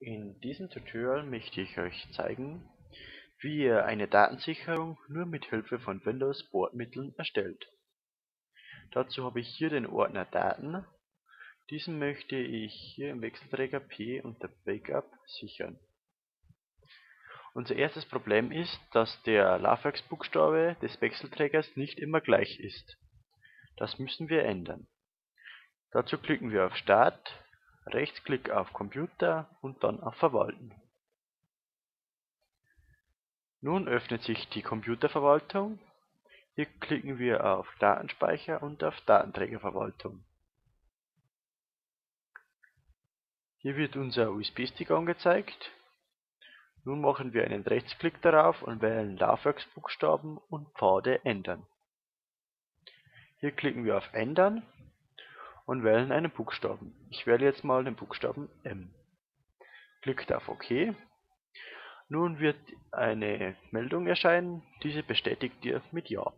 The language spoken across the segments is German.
In diesem Tutorial möchte ich euch zeigen, wie ihr eine Datensicherung nur mit Hilfe von Windows-Bordmitteln erstellt. Dazu habe ich hier den Ordner Daten. Diesen möchte ich hier im Wechselträger P unter Backup sichern. Unser erstes Problem ist, dass der Laufwerksbuchstabe des Wechselträgers nicht immer gleich ist. Das müssen wir ändern. Dazu klicken wir auf Start, Rechtsklick auf Computer und dann auf Verwalten. Nun öffnet sich die Computerverwaltung. Hier klicken wir auf Datenspeicher und auf Datenträgerverwaltung. Hier wird unser USB-Stick angezeigt. Nun machen wir einen Rechtsklick darauf und wählen Laufwerksbuchstaben und Pfade ändern. Hier klicken wir auf Ändern und wählen einen Buchstaben. Ich wähle jetzt mal den Buchstaben M. Klickt auf OK. Nun wird eine Meldung erscheinen, diese bestätigt ihr mit Ja.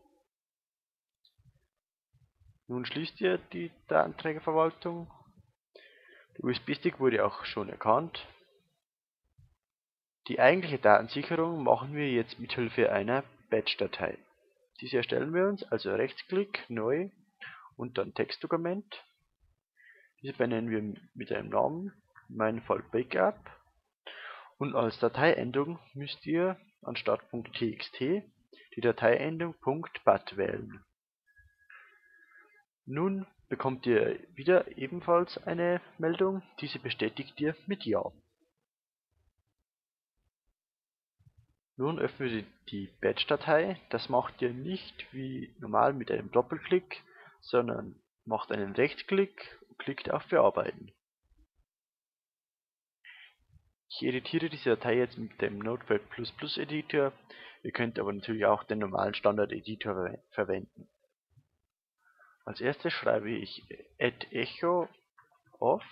Nun schließt ihr die Datenträgerverwaltung. Der USB-Stick wurde auch schon erkannt. Die eigentliche Datensicherung machen wir jetzt mit Hilfe einer Batch-Datei. Diese erstellen wir uns, also Rechtsklick, Neu und dann Textdokument. Diese benennen wir mit einem Namen, in meinem Fall Backup. Und als Dateiendung müsst ihr anstatt .txt die Dateiendung .bat wählen. Nun bekommt ihr wieder ebenfalls eine Meldung, diese bestätigt ihr mit Ja. Nun öffnen wir die Batch-Datei, das macht ihr nicht wie normal mit einem Doppelklick, sondern macht einen Rechtsklick klickt auf Bearbeiten. Ich editiere diese Datei jetzt mit dem Notepad++ Editor, ihr könnt aber natürlich auch den normalen Standard Editor verwenden. Als erstes schreibe ich add echo off,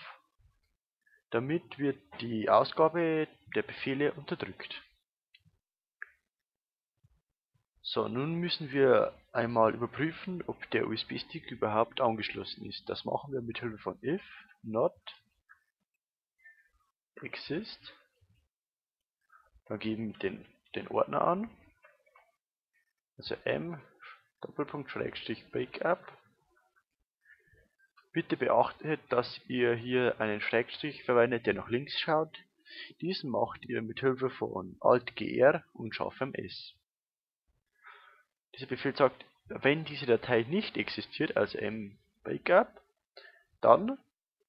damit wird die Ausgabe der Befehle unterdrückt. So, nun müssen wir einmal überprüfen, ob der USB-Stick überhaupt angeschlossen ist. Das machen wir mit Hilfe von if not exist. Dann geben den, den Ordner an. Also m Doppelpunkt Schrägstrich Backup. Bitte beachtet, dass ihr hier einen Schrägstrich verwendet, der nach links schaut. Diesen macht ihr mit Hilfe von Alt GR und scharfem S. Dieser Befehl sagt, wenn diese Datei nicht existiert, also mbackup, dann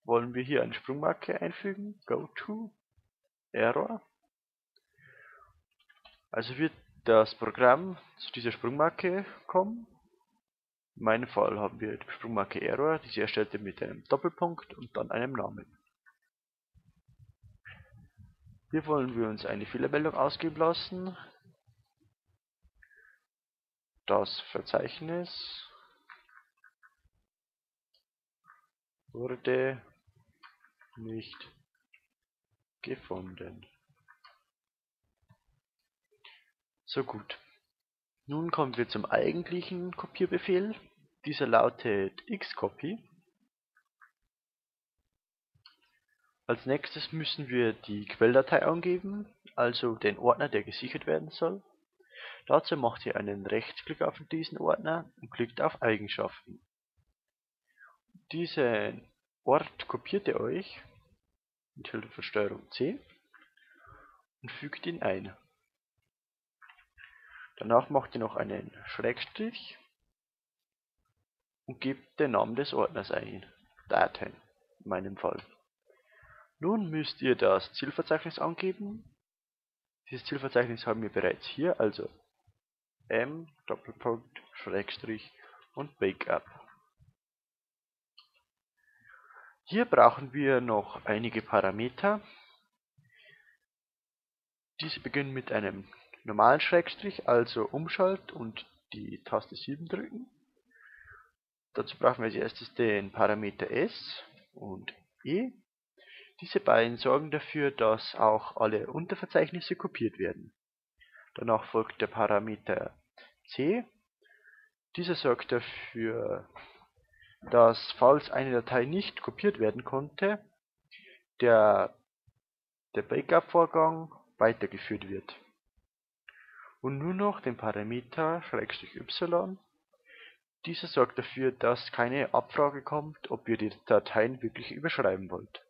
wollen wir hier eine Sprungmarke einfügen, go to error. Also wird das Programm zu dieser Sprungmarke kommen. In meinem Fall haben wir die Sprungmarke error, diese erstellt ihr mit einem Doppelpunkt und dann einem Namen. Hier wollen wir uns eine Fehlermeldung ausgeben lassen, das Verzeichnis wurde nicht gefunden. So gut. Nun kommen wir zum eigentlichen Kopierbefehl. Dieser lautet xcopy. Als nächstes müssen wir die Quelldatei angeben, also den Ordner, der gesichert werden soll. Dazu macht ihr einen Rechtsklick auf diesen Ordner und klickt auf Eigenschaften. Diesen Ort kopiert ihr euch mit Hilfe von STRG C und fügt ihn ein. Danach macht ihr noch einen Schrägstrich und gebt den Namen des Ordners ein. Daten in meinem Fall. Nun müsst ihr das Zielverzeichnis angeben. Dieses Zielverzeichnis haben wir bereits hier, also m Doppelpunkt Schrägstrich und Backup. Hier brauchen wir noch einige Parameter. Diese beginnen mit einem normalen Schrägstrich, also Umschalt und die Taste 7 drücken. Dazu brauchen wir als erstes den Parameter S und E. Diese beiden sorgen dafür, dass auch alle Unterverzeichnisse kopiert werden. Danach folgt der Parameter C. Dieser sorgt dafür, dass falls eine Datei nicht kopiert werden konnte, der der Backup-Vorgang weitergeführt wird. Und nur noch den Parameter "-y". Dieser sorgt dafür, dass keine Abfrage kommt, ob ihr die Dateien wirklich überschreiben wollt.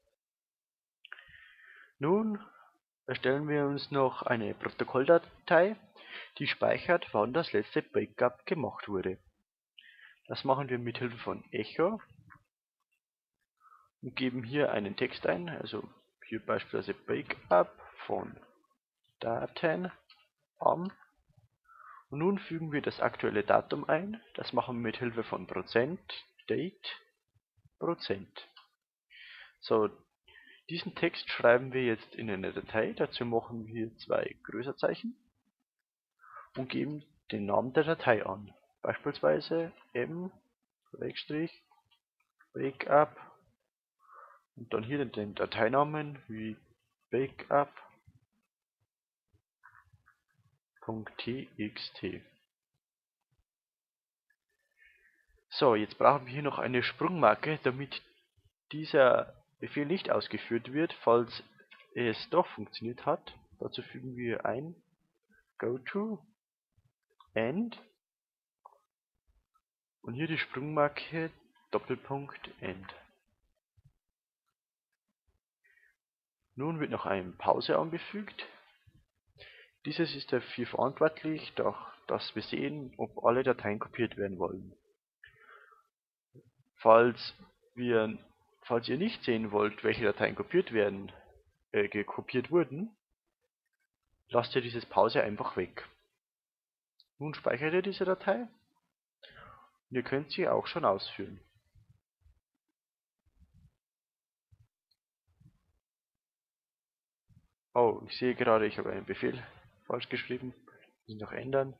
Nun erstellen wir uns noch eine Protokolldatei, die speichert, wann das letzte Backup gemacht wurde. Das machen wir mit Hilfe von echo und geben hier einen Text ein, also hier beispielsweise Backup von Daten am und nun fügen wir das aktuelle Datum ein, das machen wir mit Hilfe von Prozent, Date, Prozent. So, diesen Text schreiben wir jetzt in eine Datei, dazu machen wir zwei Größerzeichen und geben den Namen der Datei an, beispielsweise m backup und dann hier den Dateinamen wie backup txt. So, jetzt brauchen wir hier noch eine Sprungmarke, damit dieser Befehl nicht ausgeführt wird, falls es doch funktioniert hat. Dazu fügen wir ein goto end und hier die Sprungmarke Doppelpunkt end. Nun wird noch eine Pause angefügt dieses ist dafür verantwortlich, dass wir sehen, ob alle Dateien kopiert werden wollen. Falls, wir, falls ihr nicht sehen wollt, welche Dateien kopiert werden, äh, gekopiert wurden, lasst ihr dieses Pause einfach weg. Nun speichert ihr diese Datei und ihr könnt sie auch schon ausführen. Oh, ich sehe gerade, ich habe einen Befehl falsch geschrieben. Muss ich noch ändern.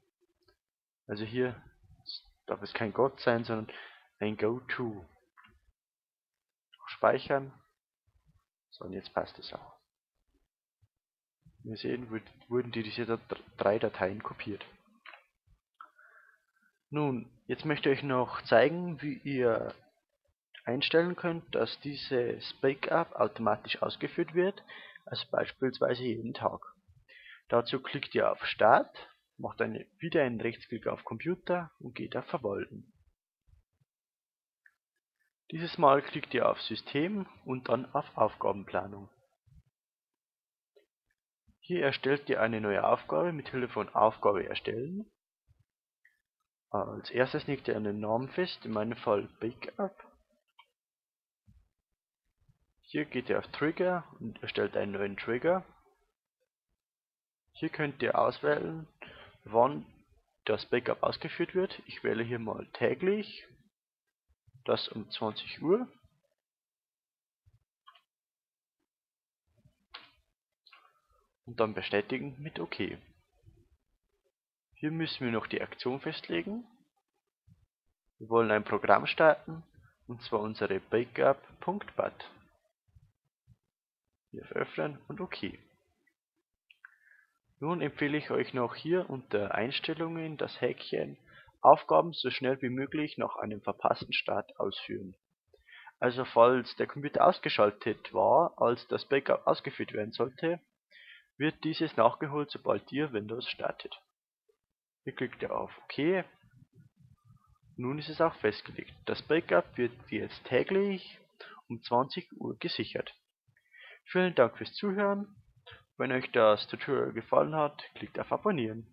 Also hier darf es kein Gott sein, sondern ein GoTo. Speichern. So, und jetzt passt es auch. Wir sehen, wurden die diese drei Dateien kopiert. Nun, jetzt möchte ich euch noch zeigen, wie ihr einstellen könnt, dass dieses Backup automatisch ausgeführt wird, also beispielsweise jeden Tag. Dazu klickt ihr auf Start, macht eine, wieder einen Rechtsklick auf Computer und geht auf Verwalten. Dieses Mal klickt ihr auf System und dann auf Aufgabenplanung. Hier erstellt ihr eine neue Aufgabe mit Hilfe von Aufgabe erstellen. Als erstes legt ihr einen Namen fest, in meinem Fall Backup. Hier geht ihr auf Trigger und erstellt einen neuen Trigger. Hier könnt ihr auswählen, wann das Backup ausgeführt wird. Ich wähle hier mal täglich, das um 20 Uhr. Und dann bestätigen mit OK. Hier müssen wir noch die Aktion festlegen. Wir wollen ein Programm starten, und zwar unsere Backup.bat. Hier auf Öffnen und OK. Nun empfehle ich euch noch hier unter Einstellungen das Häkchen Aufgaben so schnell wie möglich nach einem verpassten Start ausführen. Also falls der Computer ausgeschaltet war, als das Backup ausgeführt werden sollte, wird dieses nachgeholt, sobald ihr Windows startet. Hier klickt ihr auf OK. Nun ist es auch festgelegt. Das Backup wird jetzt täglich um 20 Uhr gesichert. Vielen Dank fürs Zuhören wenn euch das Tutorial gefallen hat, klickt auf Abonnieren.